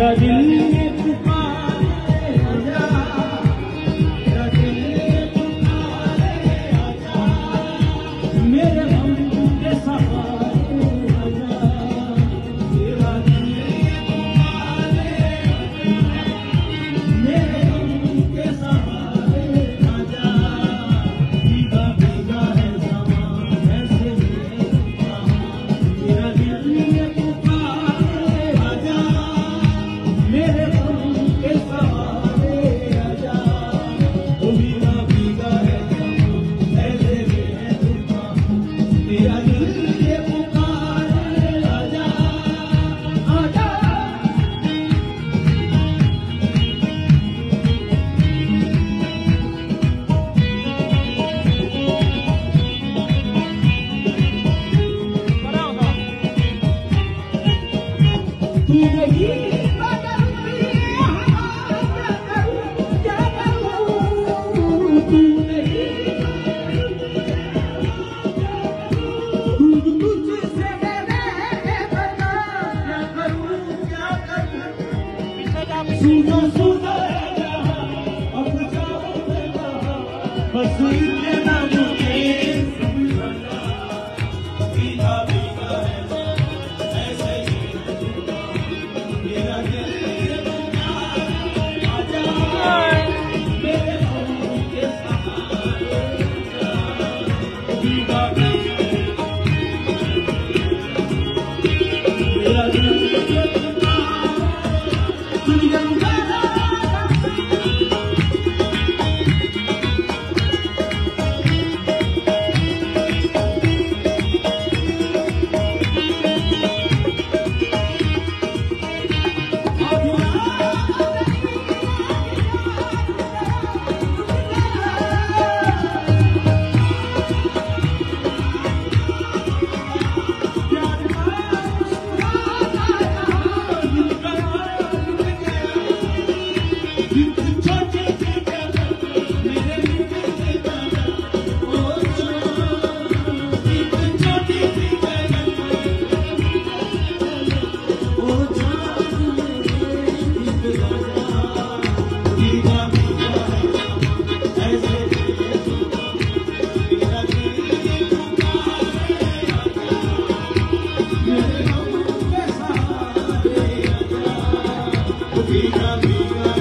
मेरा दिल पुकारे मेरा तू vida. Amiga, amiga.